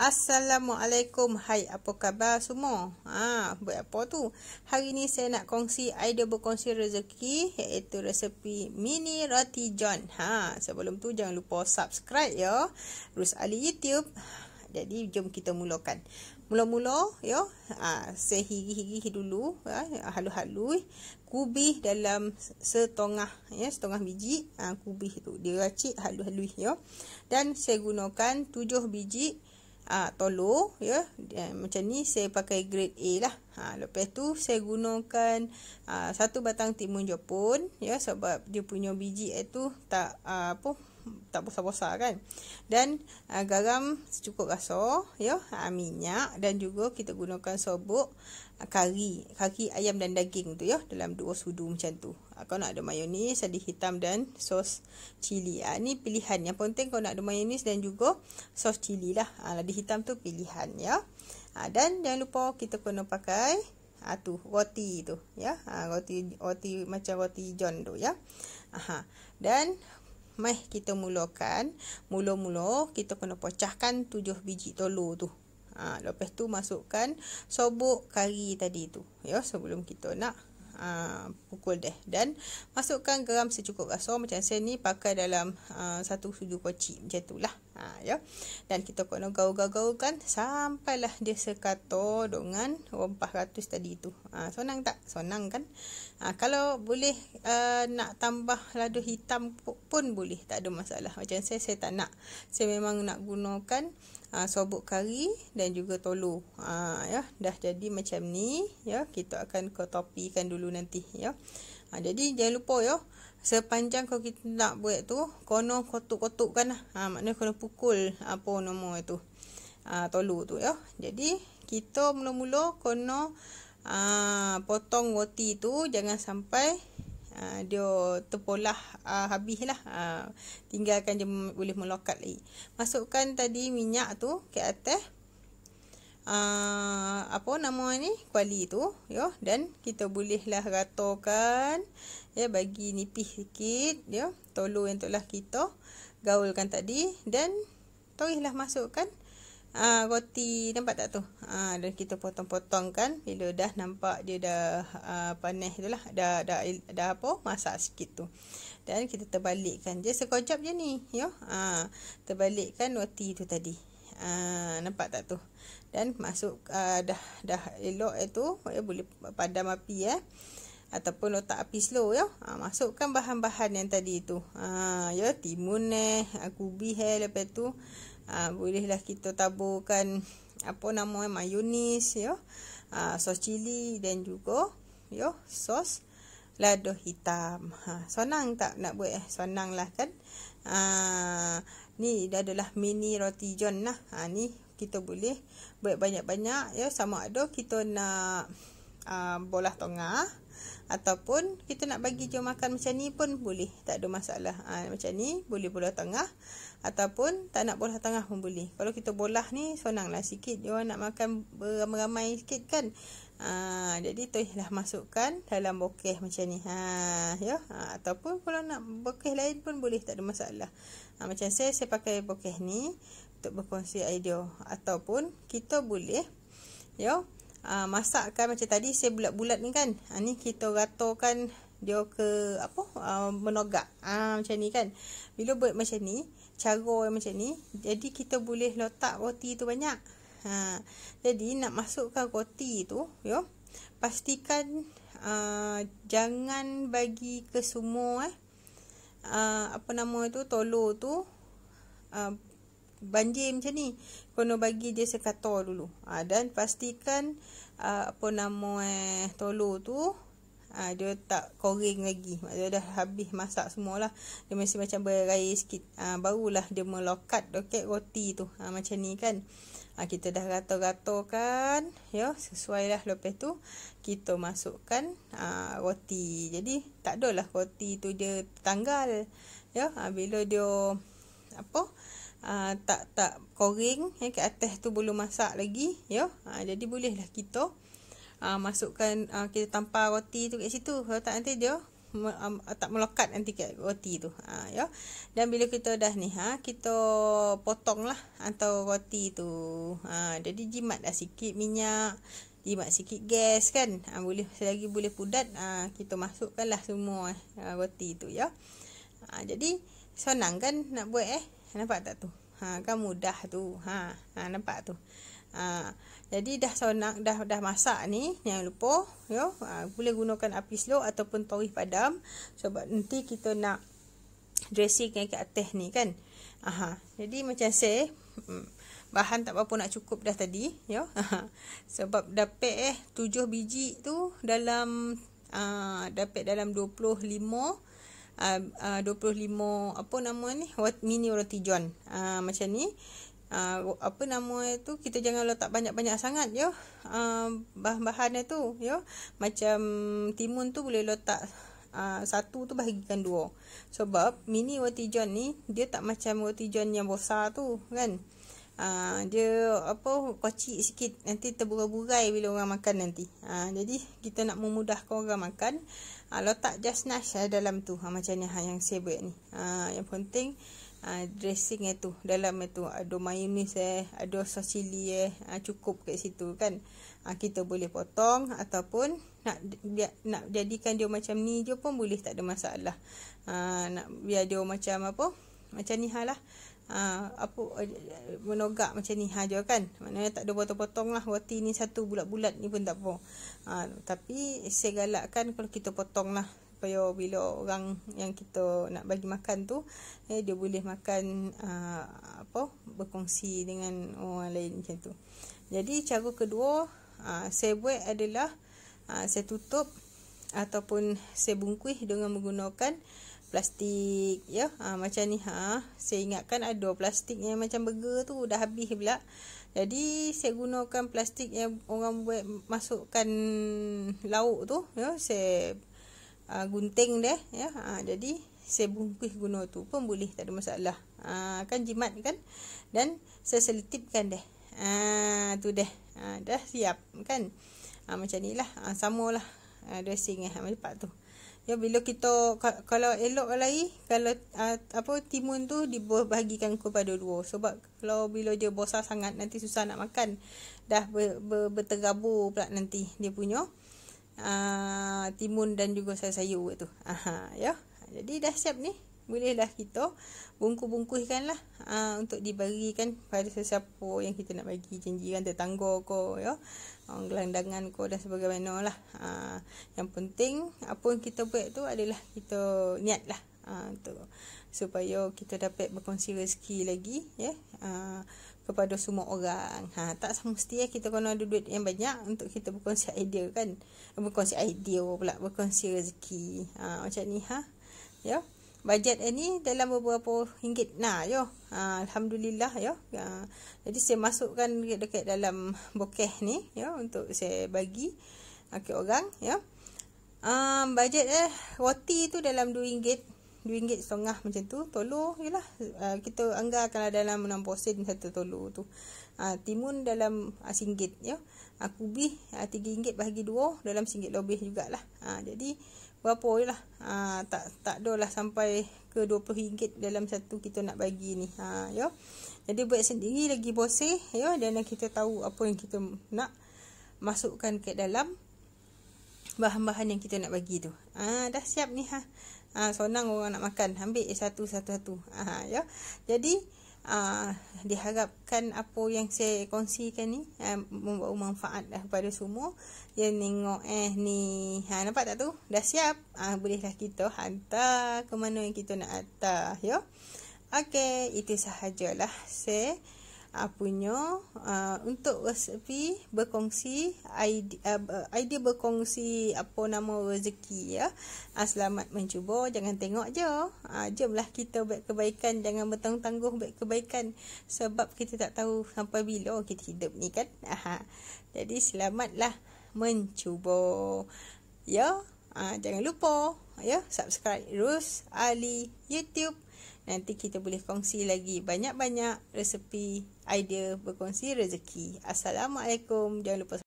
Assalamualaikum. Hai, apa khabar semua? Ha, buat apa tu? Hari ni saya nak kongsi idea berkongsi rezeki iaitu resepi mini roti john. Ha, sebelum tu jangan lupa subscribe ya. Rus Ali YouTube. Jadi jom kita mulakan. Mula-mula ya, ha, saya higi-higi dulu ya, halus-halus kubih dalam setengah ya, setengah biji ha, kubih tu. Dia racik halus-halus ya. Dan saya gunakan tujuh biji uh, tolo ya yeah. macam ni saya pakai grade A lah ha lepas tu saya gunakan uh, satu batang timun jepun ya sebab dia punya biji itu tak uh, apa tak besar-besar kan dan uh, garam secukup rasa ya uh, minyak dan juga kita gunakan sobok uh, kari kaki ayam dan daging tu ya dalam dua sudu macam tu uh, kau nak ada mayonis ada hitam dan sos cili uh, ni pilihan yang penting kau nak ada mayonis dan juga sos cili lah uh, ada hitam tu pilihan ya uh, dan jangan lupa kita kena pakai Ah tu roti tu ya. Ha, roti roti macam roti John tu ya. Aha. Dan Mai kita mulakan. Mula-mula kita kena pecahkan tujuh biji telur tu. Ha, lepas tu masukkan sobok kari tadi tu. Ya, sebelum kita nak uh, pukul deh. Dan masukkan garam secukup rasa. Macam saya ni pakai dalam uh, satu sudu kocik. Macam tu lah. Ha, ya. Dan kita kena gaul-gaul-gaulkan sampailah dia sekata dengan rempah ratus tadi tu. Ha, sonang tak? Sonang kan? Ha, kalau boleh uh, nak tambah ladu hitam pun boleh, tak ada masalah. Macam saya, saya tak nak. Saya memang nak gunakan uh, sobok kari dan juga tolu. Ha, ya, dah jadi macam ni. Ya, kita akan kotopikan dulu nanti. Ya, ha, jadi jangan lupa ya. Sepanjang kalau kita nak buat tu, kono kotuk-kotukkan lah. Ha, maknanya kena pukul apa nama itu. Ha, tolu tu ya. Jadi kita mula-mula kono uh, potong roti tu jangan sampai uh, dia terpolah uh, habis lah uh, tinggalkan dia boleh melokat lagi masukkan tadi minyak tu ke atas uh, apa nama ni kuali tu ya dan kita bolehlah ratakan ya bagi nipis sikit ya tolong yang telah kita gaulkan tadi dan tulislah masukkan Ah roti nampak tak tu? Ah dan kita potong-potong kan bila dah nampak dia dah uh, panas itulah dah dah dah apa masak sikit tu. Dan kita terbalikkan je sekejap je ni ya. Ah terbalikkan roti tu tadi. Ah nampak tak tu? Dan masuk uh, dah dah elok itu ya boleh padam api ya. Ataupun letak api slow ya. Ha, masukkan bahan-bahan yang tadi tu. Ha, ya, timun eh, kubi eh, lepas tu ha, bolehlah kita taburkan apa nama mayonis ya ha, sos cili dan juga ya sos lado hitam ha, senang tak nak buat eh senang lah kan ha, ni adalah mini roti john lah. Ha, ni kita boleh buat banyak-banyak ya. Sama ada kita nak uh, bolah tengah ataupun kita nak bagi dia makan macam ni pun boleh. Tak ada masalah. Ha, macam ni boleh bolah tengah ataupun tak nak bolah tengah pun boleh. Kalau kita bolah ni senanglah sikit. Dia nak makan beramai-ramai sikit kan ha, jadi tu lah masukkan dalam bokeh macam ni ha, ya ha, ataupun kalau nak bokeh lain pun boleh tak ada masalah ha, macam saya saya pakai bokeh ni untuk berkongsi idea ataupun kita boleh ya uh, masakkan macam tadi saya bulat-bulat ni kan. Ha, ni kita ratakan dia ke apa uh, menogak. Uh, macam ni kan. Bila buat macam ni, cara macam ni, jadi kita boleh letak roti tu banyak. Ha, jadi nak masukkan roti tu, ya. Pastikan uh, jangan bagi ke semua eh. Uh, apa nama tu tolo tu uh, banjir macam ni kena bagi dia sekata dulu. Ha, dan pastikan uh, apa nama eh tolo tu ha, dia tak koring lagi. Maksudnya dah habis masak semualah. Dia mesti macam berair sikit. Ha, barulah dia melokat doket roti tu. Ha, macam ni kan ha, kita dah rata-rata kan ya sesuai lah lepas tu kita masukkan ha, roti. Jadi tak adalah roti tu dia tanggal. Ya ha, bila dia apa uh, tak tak koring ya kat atas tu belum masak lagi ya uh, jadi bolehlah kita uh, masukkan uh, kita tampar roti tu kat situ. Kalau tak nanti dia me, um, tak melekat nanti kat roti tu. Ha, ya. Dan bila kita dah ni ha kita potonglah atau roti tu. Ha, jadi jimat dah sikit minyak, jimat sikit gas kan. Ha, boleh selagi boleh pudat ha, kita masukkanlah semua ha, roti tu ya. Ha, jadi senang kan nak buat eh. Nampak tak tu? Ha, kan mudah tu. Ha, ha nampak tu. Ha, jadi dah sonang dah dah masak ni jangan lupa ya ha, boleh gunakan api slow ataupun tawih padam sebab nanti kita nak dressing yang ke atas ni kan. Aha. Jadi macam saya hmm, bahan tak apa nak cukup dah tadi ya. sebab dapat eh 7 biji tu dalam uh, dapat dalam 25 Uh, uh, 25 apa nama ni mini roti john uh, macam ni uh, apa nama itu kita jangan letak banyak-banyak sangat ya uh, bahan-bahan itu ya macam timun tu boleh letak uh, satu tu bahagikan dua sebab mini roti john ni dia tak macam roti john yang besar tu kan Uh, dia apa kocik sikit nanti terburai-burai bila orang makan nanti. Uh, jadi kita nak memudahkan orang makan, uh, letak just nice uh, dalam tu. Uh, macam ni uh, yang saya buat ni. Uh, yang penting uh, dressing itu dalam itu ada mayonnaise eh ada sos cili eh uh, cukup kat situ kan. Uh, kita boleh potong ataupun nak nak jadikan dia macam ni je pun boleh tak ada masalah. Uh, nak biar dia macam apa? Macam ni halah. Uh, apa menogak macam ni ha je kan. Maknanya tak ada potong-potong lah roti ni satu bulat-bulat ni pun tak apa. Uh, tapi saya galakkan kalau kita potong lah supaya bila orang yang kita nak bagi makan tu eh dia boleh makan uh, apa berkongsi dengan orang lain macam tu. Jadi cara kedua uh, saya buat adalah uh, saya tutup ataupun saya bungkus dengan menggunakan plastik ya. Ha, macam ni ha. Saya ingatkan ada plastik yang macam burger tu dah habis pula. Jadi saya gunakan plastik yang orang buat masukkan lauk tu ya. Saya uh, gunting dia ya. Uh, jadi saya bungkus guna tu pun boleh tak ada masalah. Uh, kan jimat kan? Dan saya selitipkan dia. Uh, tu dah uh, dah siap kan? Uh, macam ni lah. Uh, samalah uh, dressing eh macam tu. Ya bila kita kalau elok lagi kalau uh, apa timun tu dibahagikan kepada dua. Sebab kalau bila dia besar sangat nanti susah nak makan. Dah ber, ber, berterabur pula nanti dia punya uh, timun dan juga sayur-sayur tu. Aha, ya. Jadi dah siap ni. Bolehlah kita bungkus-bungkuskan lah uh, untuk diberikan pada sesiapa yang kita nak bagi janjikan tetangga ko ya. Orang gelandangan ko dan sebagainya lah. Uh, yang penting apa yang kita buat tu adalah kita niat lah uh, untuk supaya kita dapat berkongsi rezeki lagi ya. Uh, kepada semua orang. Ha, tak semestinya kita kena ada duit yang banyak untuk kita berkongsi idea kan. Berkongsi idea pula, berkongsi rezeki. Ha, macam ni ha. Ya. Bajet ini dalam beberapa ringgit nah yo. Ha, alhamdulillah yo. Ha, jadi saya masukkan dekat dalam bokeh ni ya untuk saya bagi ke orang ya. Um, bajet eh roti tu dalam 2 ringgit RM2 setengah macam tu tolong jelah uh, kita anggarkanlah dalam 60 sen satu tolong tu. Uh, timun dalam uh, RM1 ya. Uh, kubi uh, RM3 bahagi 2 dalam RM1 lebih jugalah. Uh, jadi berapa jelah uh, tak tak ada lah sampai ke RM20 dalam satu kita nak bagi ni. Uh, ya. Jadi buat sendiri lagi boseh ya. Dan kita tahu apa yang kita nak masukkan ke dalam bahan-bahan yang kita nak bagi tu. Ah dah siap ni ha. Ah senang orang nak makan. Ambil satu satu satu. Ah ya. Jadi ah diharapkan apa yang saya kongsikan ni ah, membawa manfaat dah kepada semua. Yang tengok eh ni. Ha nampak tak tu? Dah siap. Ah bolehlah kita hantar ke mana yang kita nak hantar ya. Okey, itu sahajalah saya uh, punya uh, untuk resepi berkongsi idea, uh, idea berkongsi apa nama rezeki ya. Uh, selamat mencuba, jangan tengok je. Uh, jomlah kita buat kebaikan, jangan bertanggung-tanggung buat kebaikan sebab kita tak tahu sampai bila kita hidup ni kan. Aha. Jadi selamatlah mencuba. Ya, uh, jangan lupa ya subscribe Rus Ali YouTube Nanti kita boleh kongsi lagi banyak-banyak resepi, idea berkongsi rezeki. Assalamualaikum. Jangan lupa